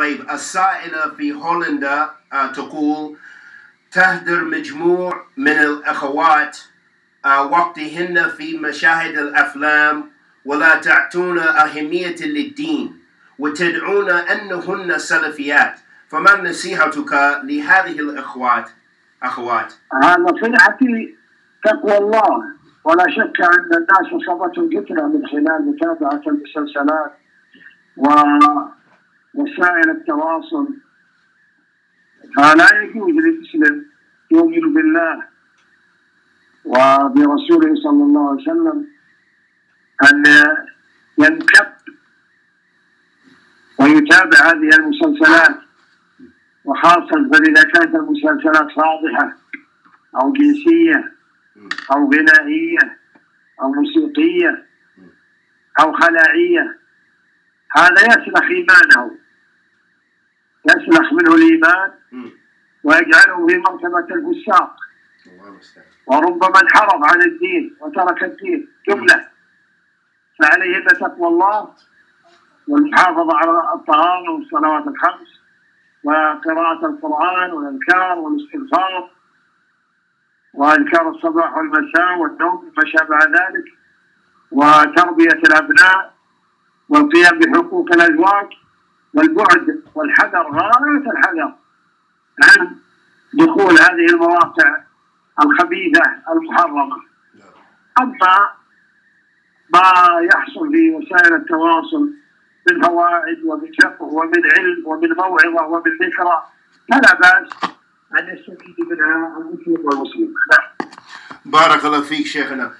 طيب السائلة في هولندا آه، تقول تهدر مجموع من الأخوات آه، وقتهن في مشاهد الأفلام ولا تعطون أهمية للدين وتدعون أنهن سلفيات فما نصيحتك لهذه الأخوات؟ أخوات. هذا نصيحتي تقوى الله ولا شك أن الناس اصابتهم فتنه من خلال متابعة المسلسلات ووسائل التواصل. فلا يجوز للمسلم يؤمن بالله وبرسوله صلى الله عليه وسلم أن ينكب ويتابع هذه المسلسلات. وخاصة فإذا كانت المسلسلات فاضحة أو جنسية أو غنائية أو موسيقية أو خلاعية هذا يسلخ إيمانه. الإيمان. ويجعله في مرتبة الفساق. وربما انحرف عن الدين وترك الدين. جملة فعليهن تقوى الله والمحافظة على الطهارة والصلوات الخمس وقراءة القرآن والأذكار والاستغفار وأذكار الصباح والمساء والنوم ما شابه ذلك وتربية الأبناء والقيام بحقوق الأزواج والبعد والحذر غاية الحذر. عن دخول هذه المواقع الخبيثة المحرمة. أما ما يحصل في وسائل التواصل من فوائد ومن فقه ومن علم ومن موعظة ومن ذكرى. فلا بأس أن يستفيد منها المسلم والمسلم نعم. بارك الله فيك شيخنا.